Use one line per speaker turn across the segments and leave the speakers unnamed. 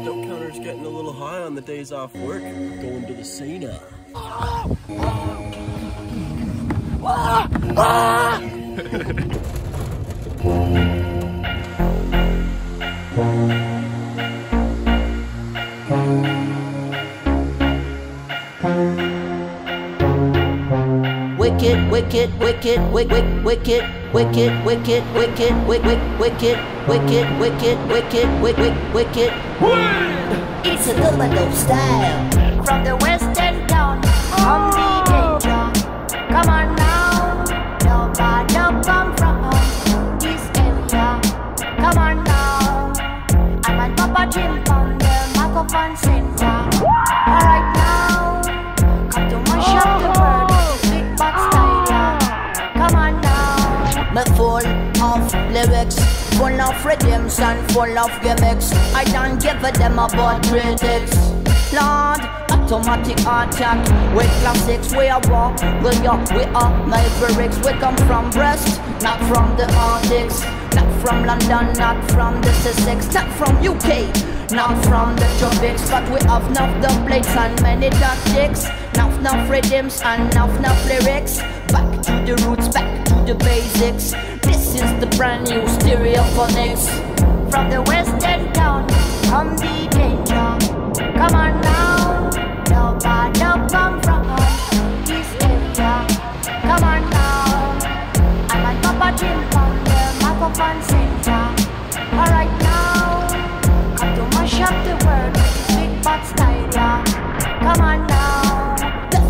Stoke counter's getting a little high on the days off work. Going to the sauna.
Wicked, wicked, wicked, wicked, wicked, wicked, wicked, wicked, wicked, wicked, wicked, wicked, wicked, wicked, wicked.
It's a double style from the western town. The danger. Come on now.
Full of lyrics, full of rhythms and full of gimmicks. I don't give a damn about critics. Lord, automatic attack with classics. We are war, we are, we are mavericks. We come from Brest, not from the Arctics. Not from London, not from the Sussex, not from UK, not from the tropics. But we have enough dubplates and many tactics. Enough, enough rhythms and enough, enough lyrics. The roots, back to the basics. This is the brand new stereophonics.
From the western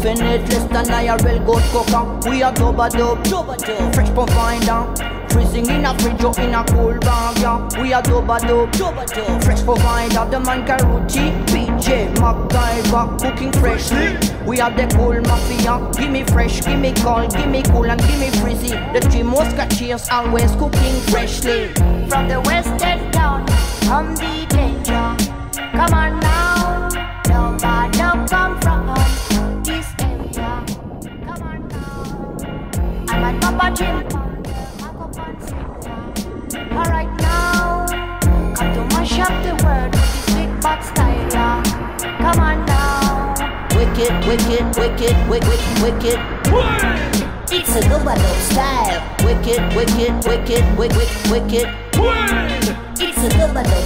now.
Definite less than I a real good cooker. We a dub, dub a dub. Fresh provider. Freezing in a fridge or in a cool bag, yeah. We a dub, dub a dub. Fresh provider. The man Karuchi, PJ, MacGyver, cooking freshly. We are the cool mafia. Give me fresh, give me cold, give me cool and give me frizzy. The three musketeers always cooking freshly.
From the western I'm at Papa Jim from the microphone center. Alright now. Come to mash up the world with this big bad style. yeah. Come on now.
Wicked, wicked, wicked, wicked, wicked.
It's a double style.
Wicked, wicked, wicked, wicked, wicked.
It's a double style.